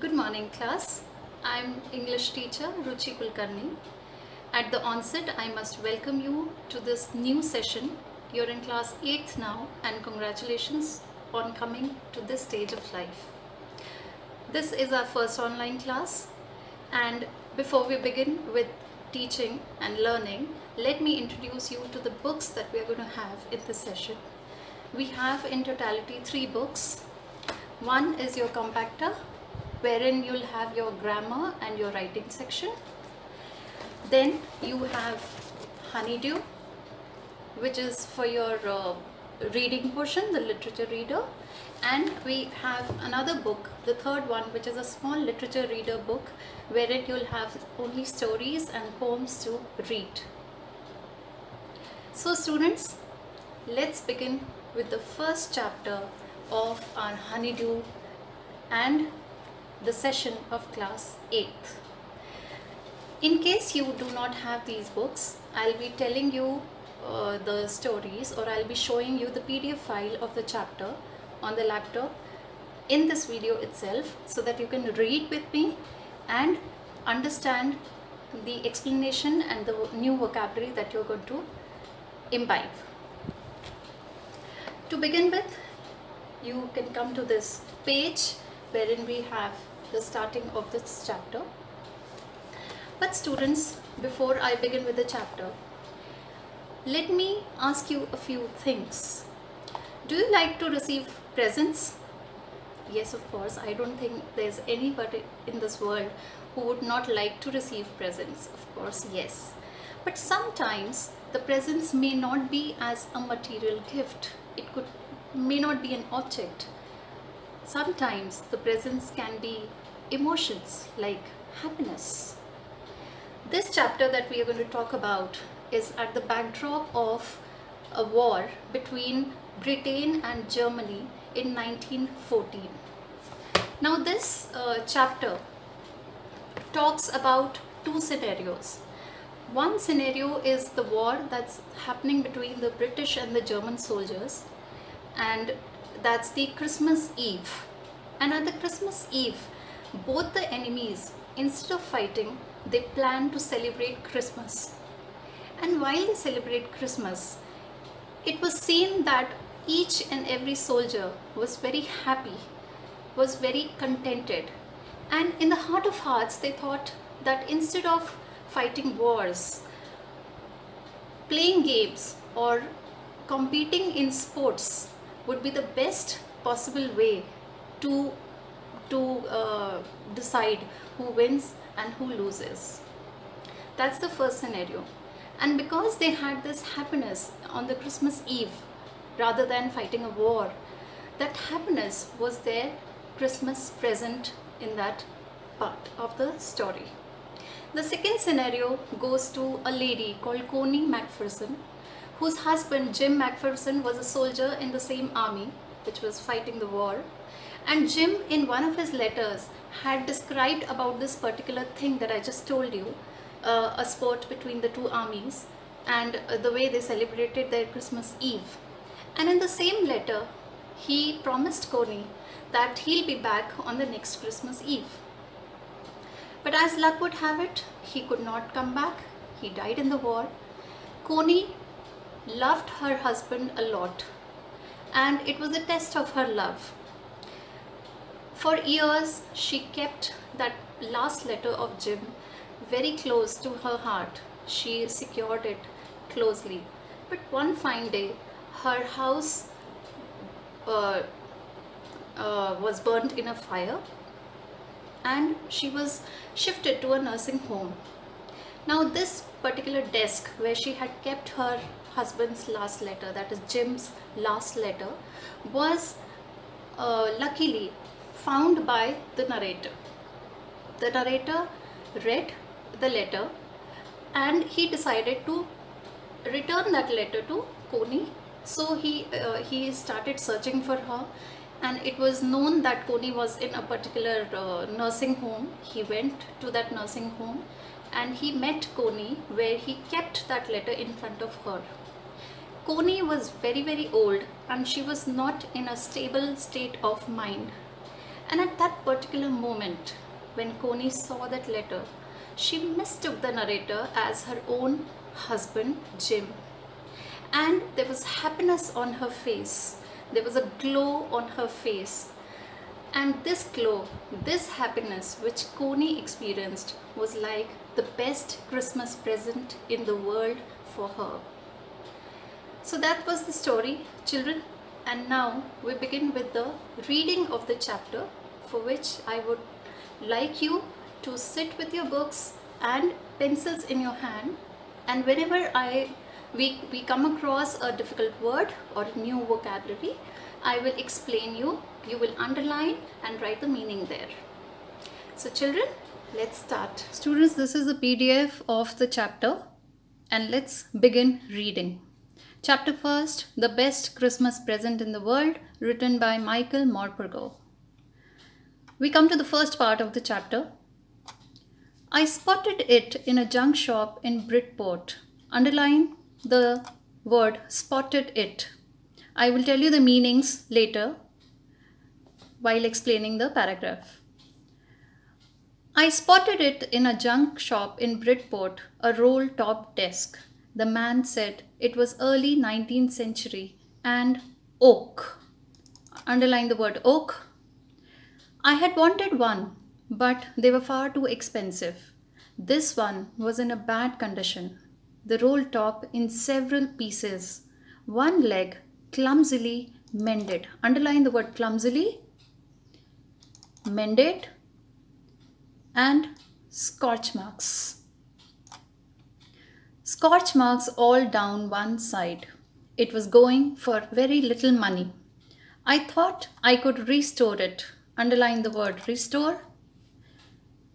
Good morning class. I'm English teacher Ruchi Kulkarni. At the onset, I must welcome you to this new session. You're in class 8th now and congratulations on coming to this stage of life. This is our first online class and before we begin with teaching and learning, let me introduce you to the books that we are going to have in this session. We have in totality three books. One is your compactor wherein you'll have your grammar and your writing section. Then you have Honeydew which is for your uh, reading portion, the literature reader. And we have another book, the third one, which is a small literature reader book wherein you'll have only stories and poems to read. So students, let's begin with the first chapter of our Honeydew and the session of class 8th. In case you do not have these books, I'll be telling you uh, the stories or I'll be showing you the PDF file of the chapter on the laptop in this video itself so that you can read with me and understand the explanation and the new vocabulary that you're going to imbibe. To begin with, you can come to this page wherein we have the starting of this chapter. But students, before I begin with the chapter, let me ask you a few things. Do you like to receive presents? Yes, of course. I don't think there's anybody in this world who would not like to receive presents. Of course, yes. But sometimes the presents may not be as a material gift. It could may not be an object. Sometimes the presents can be emotions like happiness. This chapter that we are going to talk about is at the backdrop of a war between Britain and Germany in 1914. Now this uh, chapter talks about two scenarios. One scenario is the war that's happening between the British and the German soldiers and that's the Christmas Eve. And at the Christmas Eve, both the enemies, instead of fighting, they plan to celebrate Christmas. And while they celebrate Christmas, it was seen that each and every soldier was very happy, was very contented. And in the heart of hearts, they thought that instead of fighting wars, playing games, or competing in sports would be the best possible way to to uh, decide who wins and who loses. That's the first scenario. And because they had this happiness on the Christmas Eve rather than fighting a war, that happiness was their Christmas present in that part of the story. The second scenario goes to a lady called Connie Macpherson, whose husband Jim Macpherson was a soldier in the same army which was fighting the war. And Jim, in one of his letters, had described about this particular thing that I just told you uh, a sport between the two armies and uh, the way they celebrated their Christmas Eve. And in the same letter, he promised Connie that he'll be back on the next Christmas Eve. But as luck would have it, he could not come back. He died in the war. Connie loved her husband a lot and it was a test of her love. For years, she kept that last letter of Jim very close to her heart. She secured it closely. But one fine day, her house uh, uh, was burnt in a fire and she was shifted to a nursing home. Now this particular desk where she had kept her husband's last letter, that is Jim's last letter, was uh, luckily found by the narrator. The narrator read the letter and he decided to return that letter to Connie. So he, uh, he started searching for her and it was known that Connie was in a particular uh, nursing home. He went to that nursing home and he met Connie where he kept that letter in front of her. Connie was very very old and she was not in a stable state of mind and at that particular moment when Connie saw that letter, she mistook the narrator as her own husband, Jim. And there was happiness on her face. There was a glow on her face. And this glow, this happiness which Connie experienced was like the best Christmas present in the world for her. So that was the story, children. And now we begin with the reading of the chapter for which I would like you to sit with your books and pencils in your hand and whenever I we, we come across a difficult word or new vocabulary I will explain you you will underline and write the meaning there so children let's start students this is the PDF of the chapter and let's begin reading chapter first the best Christmas present in the world written by Michael Morpurgo we come to the first part of the chapter I spotted it in a junk shop in Bridport. Underline the word spotted it. I will tell you the meanings later while explaining the paragraph. I spotted it in a junk shop in Bridport, a roll top desk. The man said it was early 19th century and oak. Underline the word oak. I had wanted one but they were far too expensive. This one was in a bad condition. The roll top in several pieces, one leg clumsily mended. Underline the word clumsily, mended, and scorch marks. Scorch marks all down one side. It was going for very little money. I thought I could restore it. Underline the word restore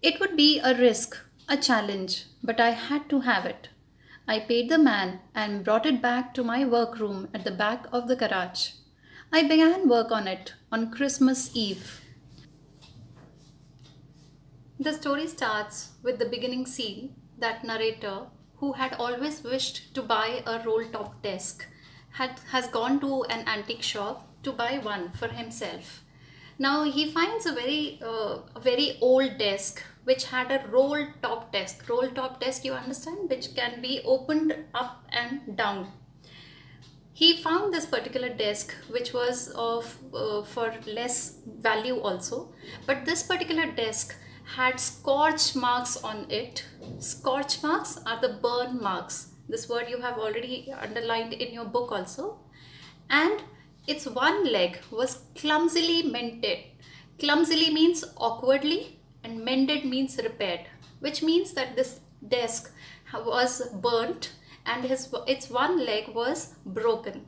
it would be a risk, a challenge, but I had to have it. I paid the man and brought it back to my workroom at the back of the garage. I began work on it on Christmas Eve. The story starts with the beginning scene that narrator, who had always wished to buy a roll top desk, had, has gone to an antique shop to buy one for himself. Now he finds a very, uh, a very old desk which had a roll top desk. Roll top desk, you understand, which can be opened up and down. He found this particular desk which was of uh, for less value also, but this particular desk had scorch marks on it. Scorch marks are the burn marks. This word you have already underlined in your book also. And its one leg was clumsily mended. Clumsily means awkwardly and mended means repaired, which means that this desk was burnt and his its one leg was broken.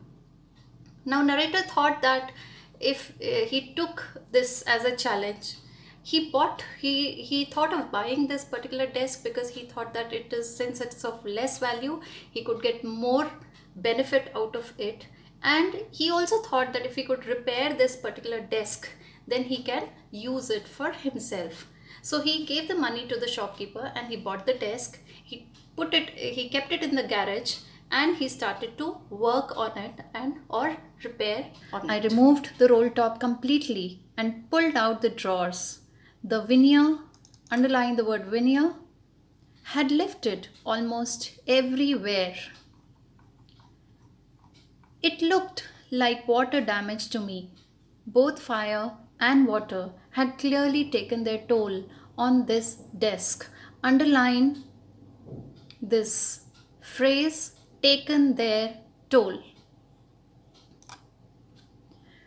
Now narrator thought that if uh, he took this as a challenge, he bought he he thought of buying this particular desk because he thought that it is since it's of less value, he could get more benefit out of it and he also thought that if he could repair this particular desk then he can use it for himself so he gave the money to the shopkeeper and he bought the desk he put it he kept it in the garage and he started to work on it and or repair on I it. I removed the roll top completely and pulled out the drawers. The veneer, underlying the word veneer, had lifted almost everywhere it looked like water damage to me. Both fire and water had clearly taken their toll on this desk. Underline this phrase taken their toll.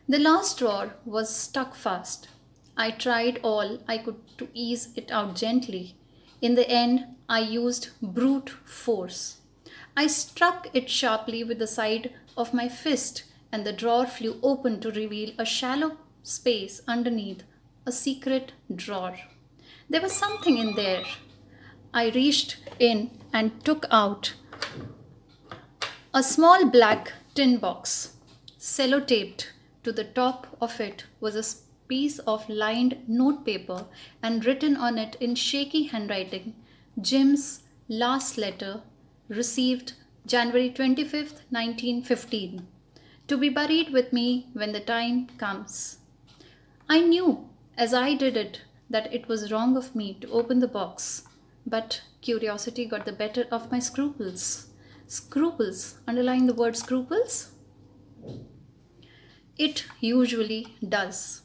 The last drawer was stuck fast. I tried all I could to ease it out gently. In the end, I used brute force. I struck it sharply with the side of my fist and the drawer flew open to reveal a shallow space underneath a secret drawer. There was something in there. I reached in and took out a small black tin box. Sellotaped to the top of it was a piece of lined notepaper and written on it in shaky handwriting Jim's last letter received January 25th, 1915, to be buried with me when the time comes. I knew as I did it that it was wrong of me to open the box, but curiosity got the better of my scruples. Scruples, underlying the word scruples. It usually does.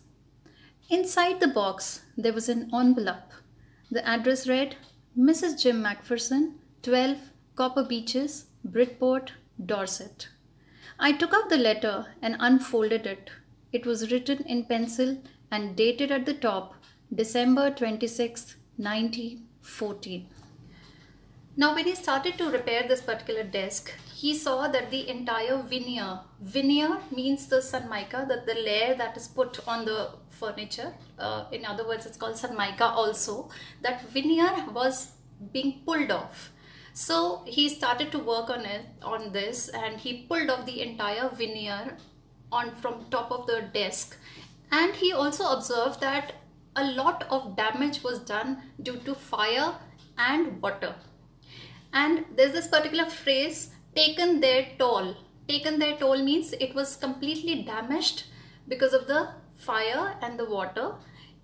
Inside the box, there was an envelope. The address read Mrs. Jim Macpherson, 12 Copper Beeches, Bridport, Dorset. I took out the letter and unfolded it. It was written in pencil and dated at the top December 26, 1914. Now when he started to repair this particular desk, he saw that the entire veneer, veneer means the mica, that the layer that is put on the furniture, uh, in other words it's called mica also, that veneer was being pulled off. So he started to work on it, on this and he pulled off the entire veneer on from top of the desk and he also observed that a lot of damage was done due to fire and water and there's this particular phrase taken their toll. Taken their toll means it was completely damaged because of the fire and the water.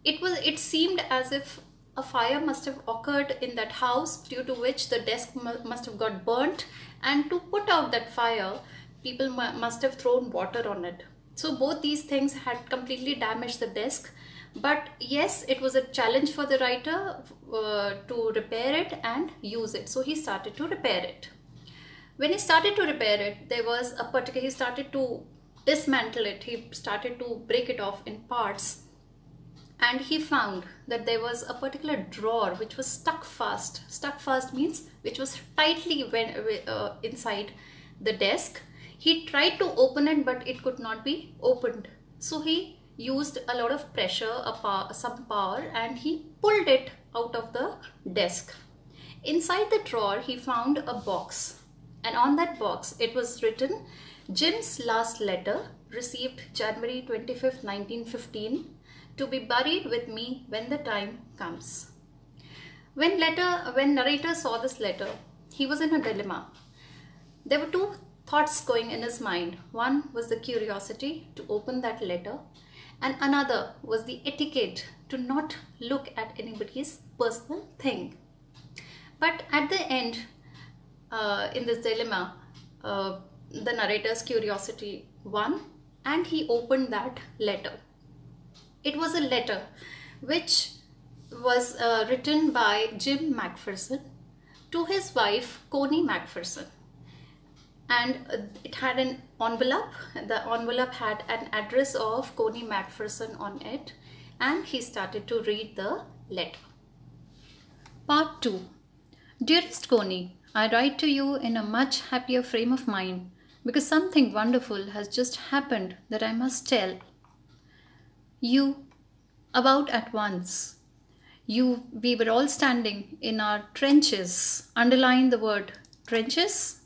It was it seemed as if a fire must have occurred in that house due to which the desk must have got burnt. And to put out that fire people must have thrown water on it. So both these things had completely damaged the desk. But yes it was a challenge for the writer uh, to repair it and use it. So he started to repair it when he started to repair it there was a particular he started to dismantle it. He started to break it off in parts. And he found that there was a particular drawer which was stuck fast. Stuck fast means which was tightly when, uh, inside the desk. He tried to open it but it could not be opened. So he used a lot of pressure, power, some power and he pulled it out of the desk. Inside the drawer he found a box and on that box it was written Jim's last letter received January 25th 1915 to be buried with me when the time comes. When letter when narrator saw this letter he was in a dilemma. There were two thoughts going in his mind. One was the curiosity to open that letter and another was the etiquette to not look at anybody's personal thing. But at the end, uh, in this dilemma, uh, the narrator's curiosity won and he opened that letter. It was a letter which was uh, written by Jim Macpherson to his wife Connie Macpherson and it had an envelope. The envelope had an address of Connie Macpherson on it and he started to read the letter. Part 2 Dearest Connie, I write to you in a much happier frame of mind because something wonderful has just happened that I must tell you about at once. You, we were all standing in our trenches. Underline the word trenches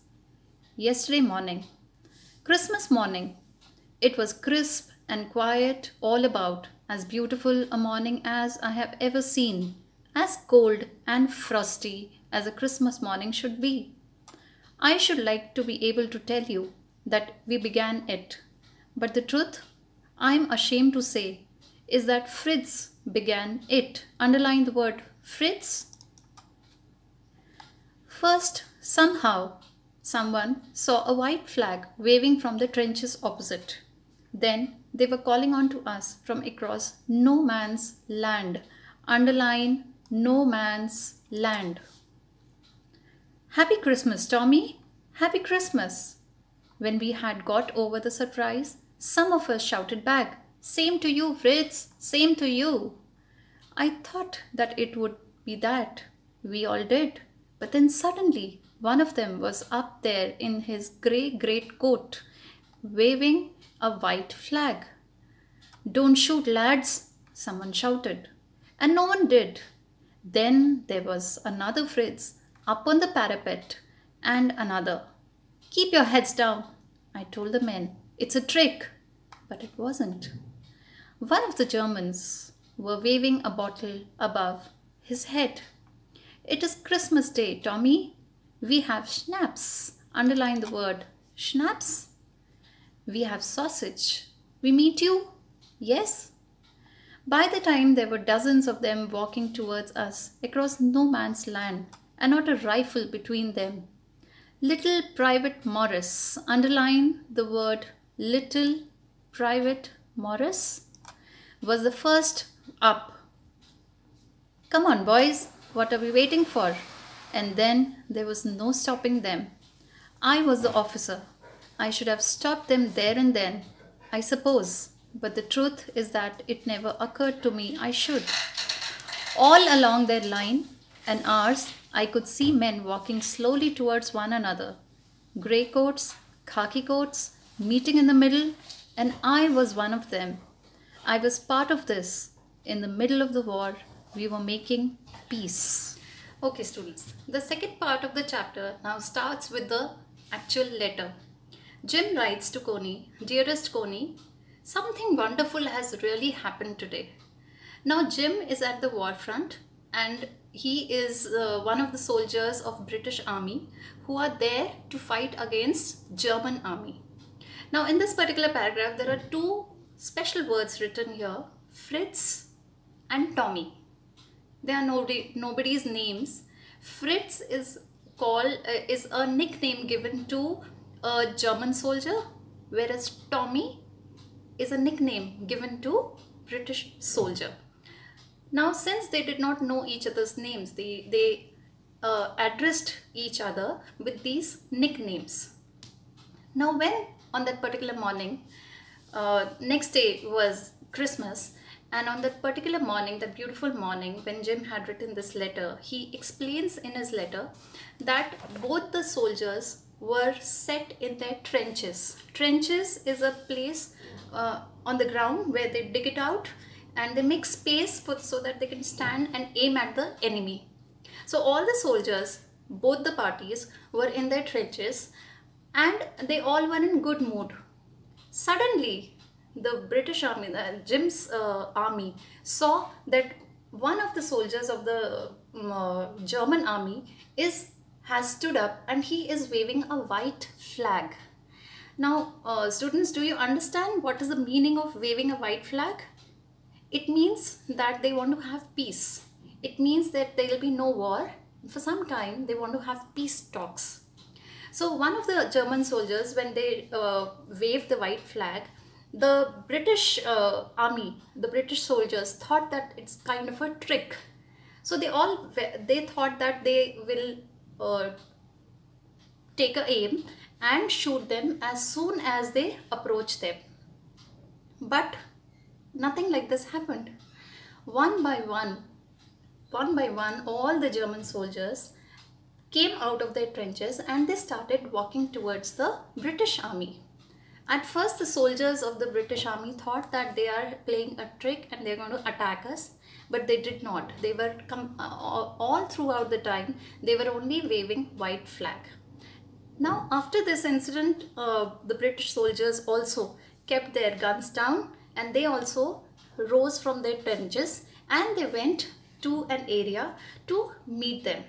yesterday morning. Christmas morning. It was crisp and quiet all about, as beautiful a morning as I have ever seen, as cold and frosty as a Christmas morning should be. I should like to be able to tell you that we began it, but the truth, I am ashamed to say, is that Fritz began it. Underline the word Fritz. First, somehow, Someone saw a white flag waving from the trenches opposite. Then they were calling on to us from across no man's land. Underline no man's land. Happy Christmas, Tommy! Happy Christmas! When we had got over the surprise, some of us shouted back, Same to you, Fritz! Same to you! I thought that it would be that. We all did. But then suddenly one of them was up there in his grey great coat, waving a white flag. Don't shoot, lads, someone shouted. And no one did. Then there was another Fritz up on the parapet, and another. Keep your heads down, I told the men. It's a trick. But it wasn't. One of the Germans were waving a bottle above his head. It is Christmas Day, Tommy, we have schnapps. Underline the word schnapps. We have sausage. We meet you? Yes. By the time there were dozens of them walking towards us across no man's land and not a rifle between them. Little Private Morris, underline the word Little Private Morris, was the first up. Come on, boys, what are we waiting for? And then there was no stopping them. I was the officer. I should have stopped them there and then, I suppose. But the truth is that it never occurred to me I should. All along their line and ours, I could see men walking slowly towards one another. Grey coats, khaki coats, meeting in the middle, and I was one of them. I was part of this. In the middle of the war, we were making peace. Okay, students, the second part of the chapter now starts with the actual letter. Jim writes to Connie, Dearest Connie, something wonderful has really happened today. Now Jim is at the war front and he is uh, one of the soldiers of British army who are there to fight against German army. Now in this particular paragraph there are two special words written here, Fritz and Tommy. They are nobody, nobody's names. Fritz is called uh, is a nickname given to a German soldier, whereas Tommy is a nickname given to British soldier. Now, since they did not know each other's names, they, they uh, addressed each other with these nicknames. Now, when on that particular morning, uh, next day was Christmas, and on that particular morning, that beautiful morning, when Jim had written this letter, he explains in his letter that both the soldiers were set in their trenches. Trenches is a place uh, on the ground where they dig it out and they make space for, so that they can stand and aim at the enemy. So all the soldiers, both the parties were in their trenches and they all were in good mood. Suddenly, the British army, Jim's uh, army saw that one of the soldiers of the um, uh, German army is has stood up and he is waving a white flag. Now, uh, students, do you understand what is the meaning of waving a white flag? It means that they want to have peace. It means that there will be no war. For some time, they want to have peace talks. So one of the German soldiers, when they uh, waved the white flag, the British uh, army, the British soldiers thought that it's kind of a trick. So they all, they thought that they will uh, take a aim and shoot them as soon as they approach them. But nothing like this happened. One by one, one by one, all the German soldiers came out of their trenches and they started walking towards the British army. At first, the soldiers of the British army thought that they are playing a trick and they're going to attack us but they did not. They were uh, all throughout the time, they were only waving white flag. Now, after this incident, uh, the British soldiers also kept their guns down and they also rose from their trenches and they went to an area to meet them.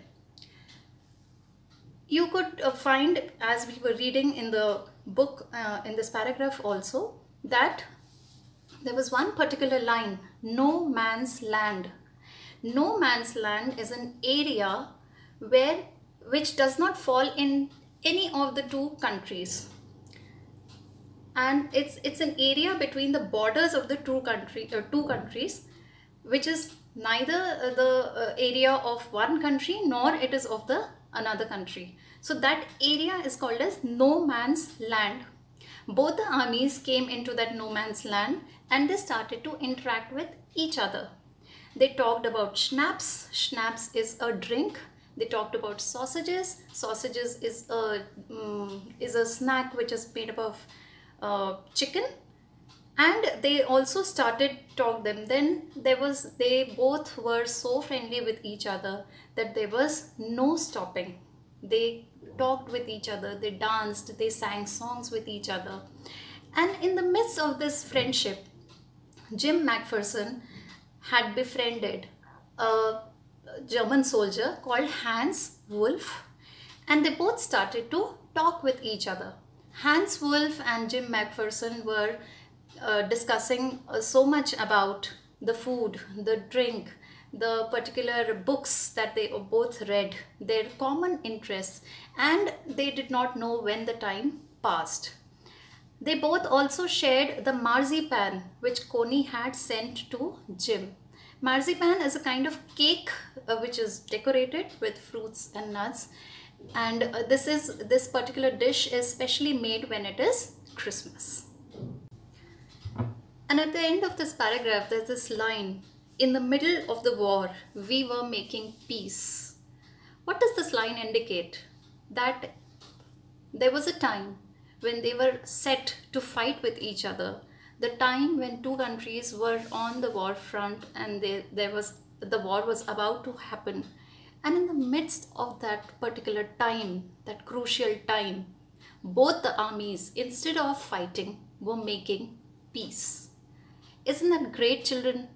You could uh, find, as we were reading in the book, uh, in this paragraph also, that there was one particular line, no man's land. No man's land is an area where which does not fall in any of the two countries and it's it's an area between the borders of the two country uh, two countries which is neither the uh, area of one country nor it is of the another country so that area is called as no man's land both the armies came into that no man's land and they started to interact with each other. They talked about schnapps. Schnapps is a drink. They talked about sausages. Sausages is a um, is a snack which is made up of uh, chicken. And they also started talk them. Then there was they both were so friendly with each other that there was no stopping. They talked with each other, they danced, they sang songs with each other. And in the midst of this friendship, Jim Macpherson had befriended a German soldier called Hans Wolf and they both started to talk with each other. Hans Wolf and Jim Macpherson were uh, discussing uh, so much about the food, the drink, the particular books that they both read, their common interests, and they did not know when the time passed. They both also shared the marzipan which Connie had sent to Jim. Marzipan is a kind of cake uh, which is decorated with fruits and nuts and uh, this is this particular dish is specially made when it is Christmas. And at the end of this paragraph there's this line in the middle of the war we were making peace. What does this line indicate? That there was a time when they were set to fight with each other the time when two countries were on the war front and they, there was the war was about to happen and in the midst of that particular time that crucial time both the armies instead of fighting were making peace isn't that great children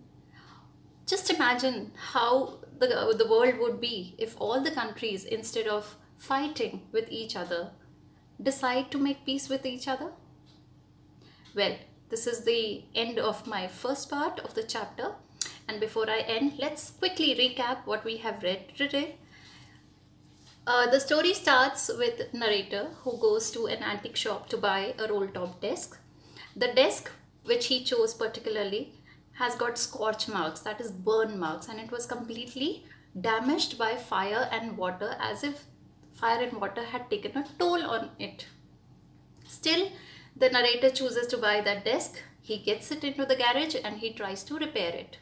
just imagine how the, the world would be if all the countries instead of fighting with each other decide to make peace with each other? Well, this is the end of my first part of the chapter. And before I end, let's quickly recap what we have read today. Uh, the story starts with narrator who goes to an antique shop to buy a roll top desk. The desk which he chose particularly has got scorch marks that is burn marks and it was completely damaged by fire and water as if fire and water had taken a toll on it. Still, the narrator chooses to buy that desk. He gets it into the garage and he tries to repair it.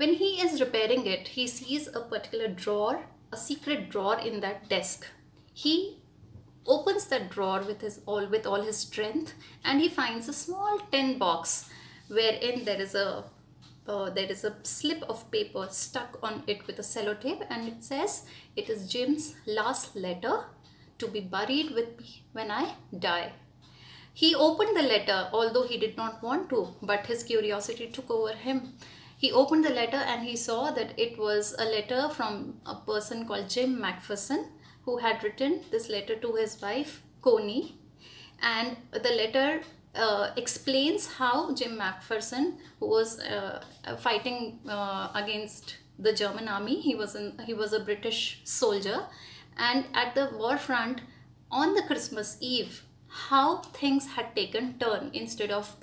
When he is repairing it, he sees a particular drawer, a secret drawer in that desk. He opens that drawer with his all with all his strength and he finds a small tin box wherein there is a uh, there is a slip of paper stuck on it with a sellotape and it says it is Jim's last letter to be buried with me when I die. He opened the letter although he did not want to but his curiosity took over him. He opened the letter and he saw that it was a letter from a person called Jim Macpherson who had written this letter to his wife Connie and the letter uh, explains how Jim Macpherson, who was uh, fighting uh, against the German army, he was in, he was a British soldier, and at the war front on the Christmas Eve, how things had taken turn instead of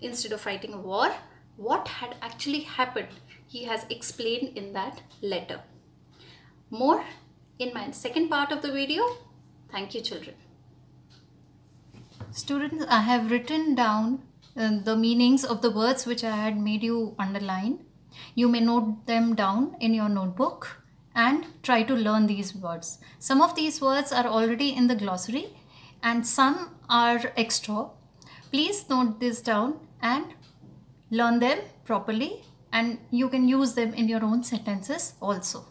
instead of fighting a war, what had actually happened. He has explained in that letter. More in my second part of the video. Thank you, children. Students, I have written down uh, the meanings of the words which I had made you underline. You may note them down in your notebook and try to learn these words. Some of these words are already in the glossary and some are extra. Please note this down and learn them properly and you can use them in your own sentences also.